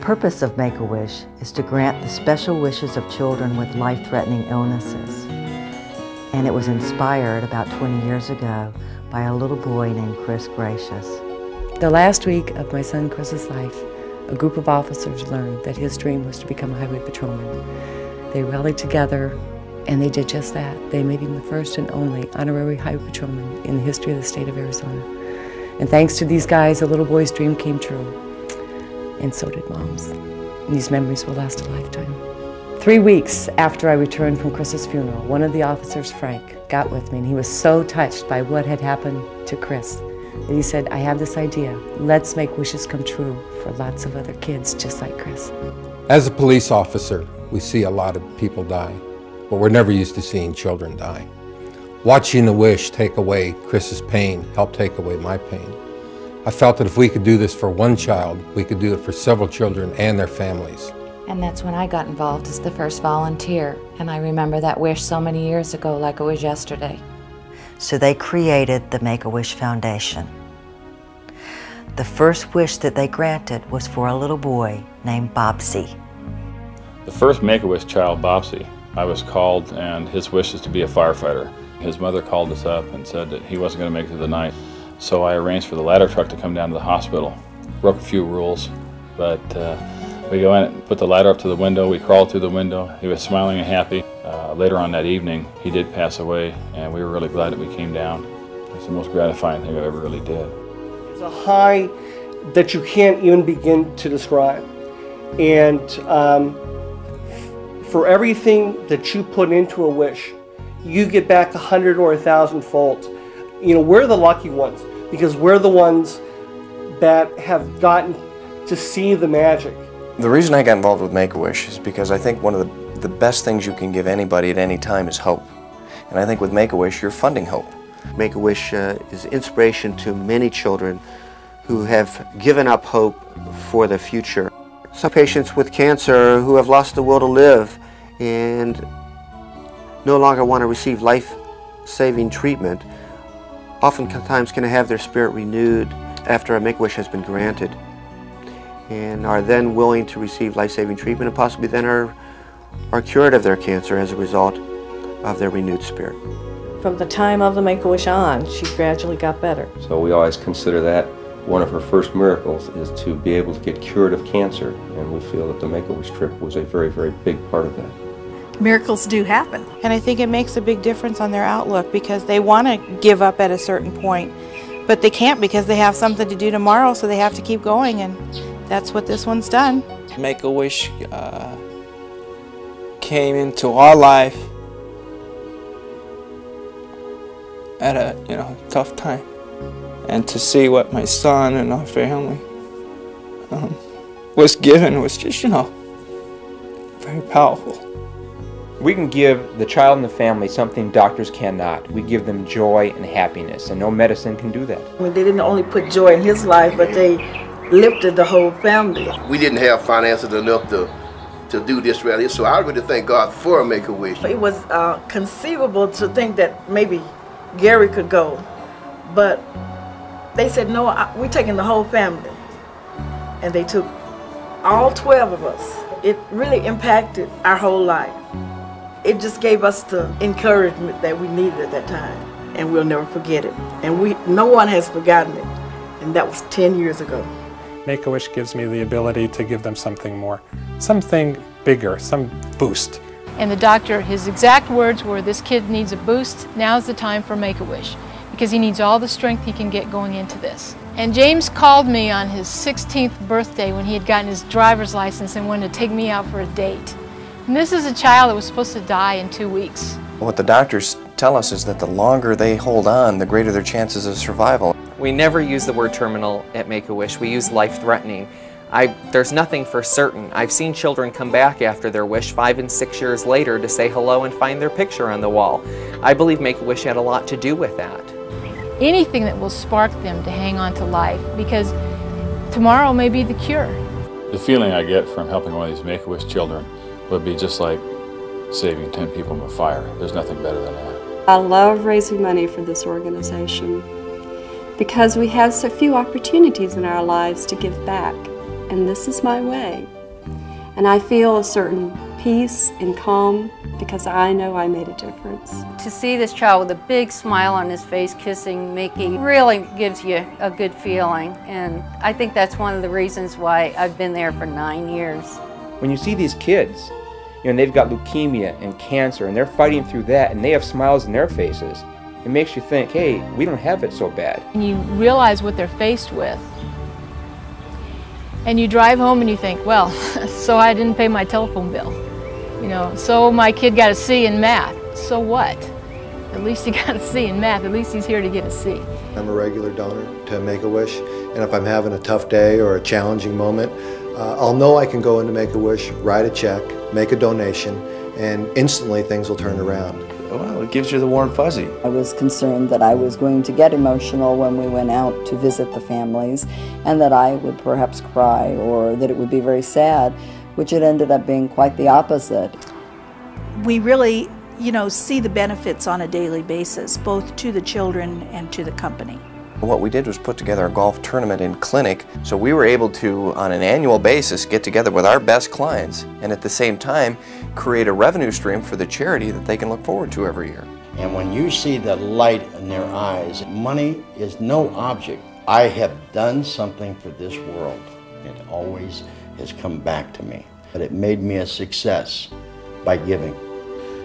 purpose of Make-A-Wish is to grant the special wishes of children with life-threatening illnesses. And it was inspired about 20 years ago by a little boy named Chris Greicius. The last week of my son Chris's life, a group of officers learned that his dream was to become a highway patrolman. They rallied together and they did just that. They made him the first and only honorary highway patrolman in the history of the state of Arizona. And thanks to these guys, the little boy's dream came true. And so did mom's. And these memories will last a lifetime. Three weeks after I returned from Chris's funeral, one of the officers, Frank, got with me and he was so touched by what had happened to Chris that he said, I have this idea. Let's make wishes come true for lots of other kids just like Chris. As a police officer, we see a lot of people die but we're never used to seeing children die. Watching the wish take away Chris's pain helped take away my pain. I felt that if we could do this for one child, we could do it for several children and their families. And that's when I got involved as the first volunteer. And I remember that wish so many years ago like it was yesterday. So they created the Make-A-Wish Foundation. The first wish that they granted was for a little boy named Bopsy. The first Make-A-Wish child, Bopsy, I was called and his wish is to be a firefighter. His mother called us up and said that he wasn't going to make it through the night. So I arranged for the ladder truck to come down to the hospital. Broke a few rules, but uh, we go in put the ladder up to the window. We crawled through the window. He was smiling and happy. Uh, later on that evening, he did pass away, and we were really glad that we came down. It's the most gratifying thing I ever really did. It's a high that you can't even begin to describe. And um, for everything that you put into a wish, you get back a hundred or a thousand fold. You know, we're the lucky ones because we're the ones that have gotten to see the magic. The reason I got involved with Make-A-Wish is because I think one of the, the best things you can give anybody at any time is hope. And I think with Make-A-Wish, you're funding hope. Make-A-Wish uh, is inspiration to many children who have given up hope for the future. Some patients with cancer who have lost the will to live and no longer want to receive life-saving treatment oftentimes can have their spirit renewed after a make-wish has been granted and are then willing to receive life-saving treatment and possibly then are, are cured of their cancer as a result of their renewed spirit. From the time of the Make-A-Wish on, she gradually got better. So we always consider that one of her first miracles is to be able to get cured of cancer, and we feel that the Make-A-Wish trip was a very, very big part of that. Miracles do happen. And I think it makes a big difference on their outlook because they want to give up at a certain point, but they can't because they have something to do tomorrow, so they have to keep going, and that's what this one's done. Make-A-Wish uh, came into our life at a you know tough time and to see what my son and our family um, was given was just, you know, very powerful. We can give the child and the family something doctors cannot. We give them joy and happiness, and no medicine can do that. I mean, they didn't only put joy in his life, but they lifted the whole family. We didn't have finances enough to to do this rally, so I really thank God for a Make-A-Wish. It was uh, conceivable to think that maybe Gary could go, but they said, no, we're taking the whole family. And they took all 12 of us. It really impacted our whole life. It just gave us the encouragement that we needed at that time. And we'll never forget it. And we, no one has forgotten it. And that was 10 years ago. Make-A-Wish gives me the ability to give them something more, something bigger, some boost. And the doctor, his exact words were, this kid needs a boost, now's the time for Make-A-Wish because he needs all the strength he can get going into this. And James called me on his 16th birthday when he had gotten his driver's license and wanted to take me out for a date. And this is a child that was supposed to die in two weeks. What the doctors tell us is that the longer they hold on, the greater their chances of survival. We never use the word terminal at Make-A-Wish. We use life-threatening. I, there's nothing for certain. I've seen children come back after their wish five and six years later to say hello and find their picture on the wall. I believe Make-A-Wish had a lot to do with that anything that will spark them to hang on to life because tomorrow may be the cure. The feeling I get from helping one of these Make-A-Wish children would be just like saving 10 people from a fire. There's nothing better than that. I love raising money for this organization because we have so few opportunities in our lives to give back. and this is my way. And I feel a certain peace and calm because I know I made a difference. To see this child with a big smile on his face kissing Mickey really gives you a good feeling. And I think that's one of the reasons why I've been there for nine years. When you see these kids, you know, they've got leukemia and cancer and they're fighting through that and they have smiles in their faces, it makes you think, hey, we don't have it so bad. And you realize what they're faced with. And you drive home and you think, well, so I didn't pay my telephone bill. You know, so my kid got a C in math. So what? At least he got a C in math. At least he's here to get a C. I'm a regular donor to Make-A-Wish, and if I'm having a tough day or a challenging moment, uh, I'll know I can go into Make-A-Wish, write a check, make a donation, and instantly things will turn around. Well, it gives you the warm fuzzy. I was concerned that I was going to get emotional when we went out to visit the families and that I would perhaps cry or that it would be very sad which it ended up being quite the opposite. We really, you know, see the benefits on a daily basis, both to the children and to the company. What we did was put together a golf tournament and clinic, so we were able to, on an annual basis, get together with our best clients and at the same time create a revenue stream for the charity that they can look forward to every year. And when you see the light in their eyes, money is no object. I have done something for this world. It always has come back to me. But it made me a success by giving.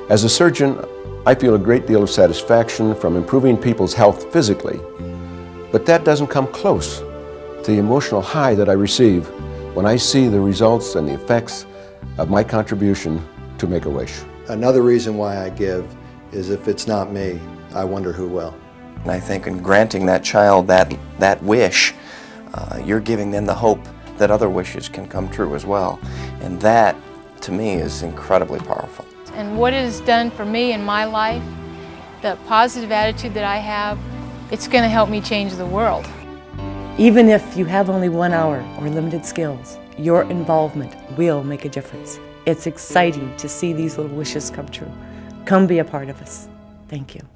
As a surgeon, I feel a great deal of satisfaction from improving people's health physically. But that doesn't come close to the emotional high that I receive when I see the results and the effects of my contribution to Make-A-Wish. Another reason why I give is if it's not me, I wonder who will. And I think in granting that child that, that wish, uh, you're giving them the hope that other wishes can come true as well. And that, to me, is incredibly powerful. And what it has done for me in my life, the positive attitude that I have, it's going to help me change the world. Even if you have only one hour or limited skills, your involvement will make a difference. It's exciting to see these little wishes come true. Come be a part of us. Thank you.